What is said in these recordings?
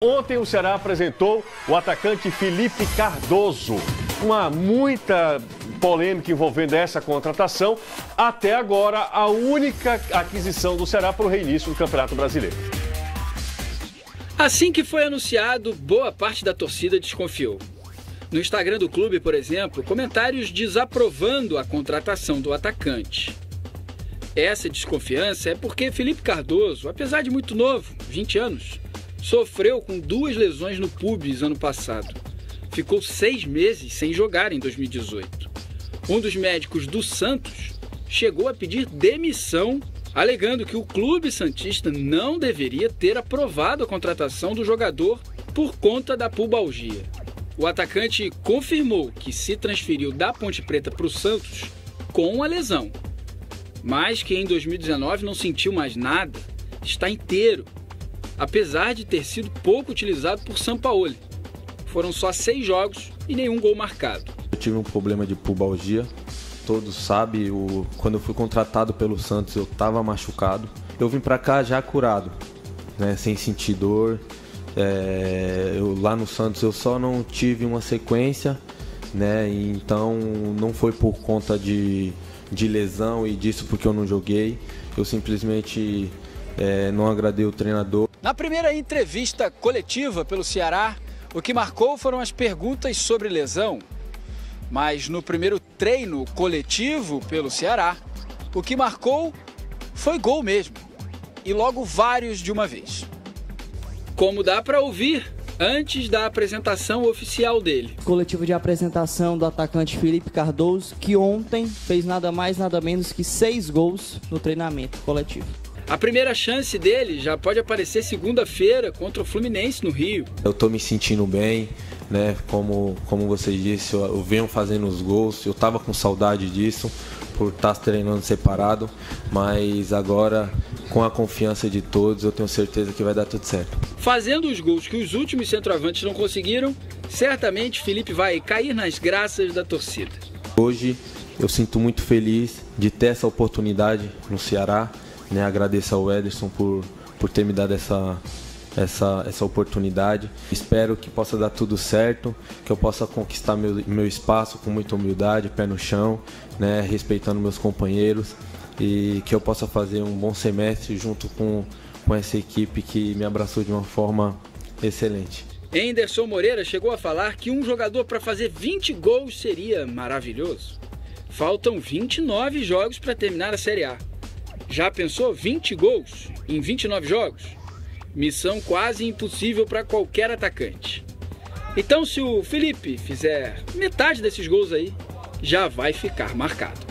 Ontem o Ceará apresentou o atacante Felipe Cardoso. Uma muita polêmica envolvendo essa contratação. Até agora, a única aquisição do Ceará para o reinício do Campeonato Brasileiro. Assim que foi anunciado, boa parte da torcida desconfiou. No Instagram do clube, por exemplo, comentários desaprovando a contratação do atacante. Essa desconfiança é porque Felipe Cardoso, apesar de muito novo, 20 anos, sofreu com duas lesões no pubis ano passado. Ficou seis meses sem jogar em 2018. Um dos médicos do Santos chegou a pedir demissão, alegando que o clube Santista não deveria ter aprovado a contratação do jogador por conta da pubalgia. O atacante confirmou que se transferiu da Ponte Preta para o Santos com a lesão, mas que em 2019 não sentiu mais nada, está inteiro apesar de ter sido pouco utilizado por Sampaoli. Foram só seis jogos e nenhum gol marcado. Eu tive um problema de pubalgia, todos sabem, o, quando eu fui contratado pelo Santos eu estava machucado. Eu vim para cá já curado, né, sem sentir dor. É, eu, lá no Santos eu só não tive uma sequência, né, então não foi por conta de, de lesão e disso porque eu não joguei. Eu simplesmente é, não agradei o treinador. Na primeira entrevista coletiva pelo Ceará, o que marcou foram as perguntas sobre lesão. Mas no primeiro treino coletivo pelo Ceará, o que marcou foi gol mesmo. E logo vários de uma vez. Como dá para ouvir antes da apresentação oficial dele. Coletivo de apresentação do atacante Felipe Cardoso, que ontem fez nada mais, nada menos que seis gols no treinamento coletivo. A primeira chance dele já pode aparecer segunda-feira contra o Fluminense no Rio. Eu tô me sentindo bem, né? Como, como você disse, eu, eu venho fazendo os gols, eu tava com saudade disso por estar tá treinando separado, mas agora com a confiança de todos, eu tenho certeza que vai dar tudo certo. Fazendo os gols que os últimos centroavantes não conseguiram, certamente Felipe vai cair nas graças da torcida. Hoje eu sinto muito feliz de ter essa oportunidade no Ceará né? Agradeço ao Ederson por, por ter me dado essa, essa, essa oportunidade. Espero que possa dar tudo certo, que eu possa conquistar meu, meu espaço com muita humildade, pé no chão, né? respeitando meus companheiros e que eu possa fazer um bom semestre junto com, com essa equipe que me abraçou de uma forma excelente. Henderson Moreira chegou a falar que um jogador para fazer 20 gols seria maravilhoso. Faltam 29 jogos para terminar a Série A. Já pensou 20 gols em 29 jogos? Missão quase impossível para qualquer atacante. Então, se o Felipe fizer metade desses gols aí, já vai ficar marcado.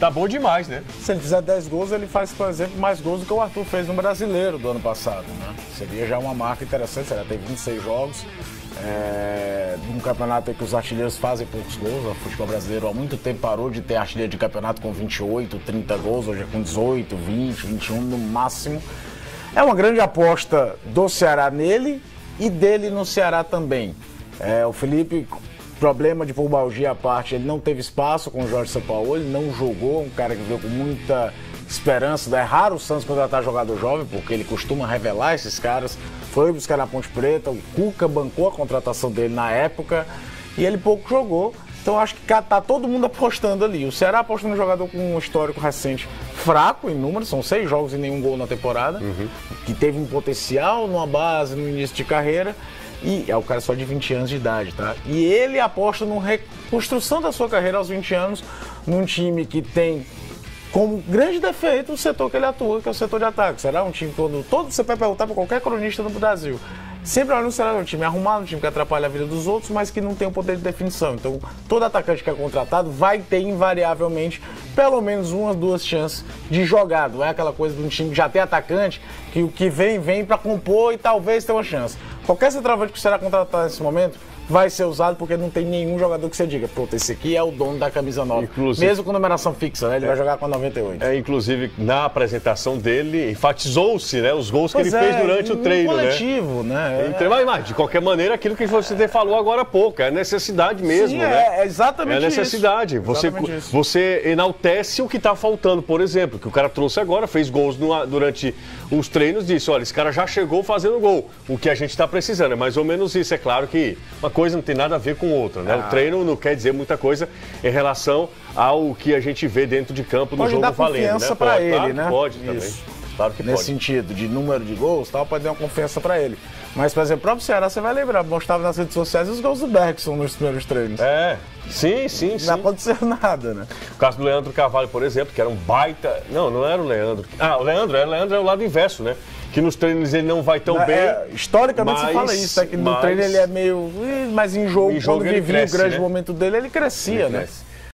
Tá bom demais, né? Se ele fizer 10 gols, ele faz, por exemplo, mais gols do que o Arthur fez no Brasileiro do ano passado, né? Seria já uma marca interessante, ele já tem 26 jogos, é, num campeonato em que os artilheiros fazem poucos gols, o futebol brasileiro há muito tempo parou de ter artilheiro de campeonato com 28, 30 gols, hoje é com 18, 20, 21 no máximo. É uma grande aposta do Ceará nele e dele no Ceará também. É, o Felipe, problema de pubalgia à parte, ele não teve espaço com o Jorge Sampaoli, não jogou, um cara que veio com muita esperança. É raro o Santos contratar jogador jovem, porque ele costuma revelar esses caras foi buscar na Ponte Preta, o Cuca bancou a contratação dele na época e ele pouco jogou. Então acho que tá todo mundo apostando ali. O Ceará aposta num jogador com um histórico recente fraco em números, são seis jogos e nenhum gol na temporada, uhum. que teve um potencial numa base no início de carreira. E é o cara só de 20 anos de idade, tá? E ele aposta numa reconstrução da sua carreira aos 20 anos, num time que tem como grande defeito o setor que ele atua, que é o setor de ataque. Será um time quando todo você vai perguntar para qualquer cronista no Brasil, sempre olha no será um time arrumado, um time que atrapalha a vida dos outros, mas que não tem o poder de definição. Então, todo atacante que é contratado vai ter invariavelmente pelo menos uma, duas chances de jogar. Não é aquela coisa de um time que já tem atacante, que o que vem, vem para compor e talvez tenha uma chance. Qualquer centroavante que será contratado nesse momento vai ser usado porque não tem nenhum jogador que você diga, puta, esse aqui é o dono da camisa nova. Inclusive- Mesmo com numeração fixa, né? Ele vai jogar com a 98. É, inclusive, na apresentação dele, enfatizou-se né, os gols que Pois ele é, fez durante o no treino, né? coletivo, né? Então, mas, mas, de qualquer maneira, aquilo que você falou agora há pouco, é necessidade mesmo, Sim, né? é, é exatamente É necessidade. isso. Você, isso. você enaltece o que está faltando, por exemplo, que o cara trouxe agora, fez gols no- durante os treinos, disse: olha, esse cara já chegou fazendo gol. O que a gente está precisando. É mais ou menos isso. É claro que uma coisa não tem nada a ver com outra, né? Ah. O treino não quer dizer muita coisa em relação ao que a gente vê dentro de campo no Pode jogo dar valendo. confiança né? pra Pode, ele, claro né? Pode também. Isso. Claro que Nesse pode. sentido, de número de gols tal, pode dar uma confiança pra ele. Mas, por exemplo, o próprio Ceará, você vai lembrar, mostrava nas redes sociais os gols do Bergson nos primeiros treinos. É, sim, sim, sim. Não aconteceu nada, né? O caso do Leandro Carvalho, por exemplo, que era um baita. Não, não era o Leandro. Ah, o Leandro, é, o Leandro é o lado inverso, né? Que nos treinos ele não vai tão É, bem. é, historicamente mas- se fala isso, é que no mas- treino ele é meio. Mas em jogo, Em jogo quando vivia cresce, o grande né? momento dele, ele crescia, Ele né? cresce.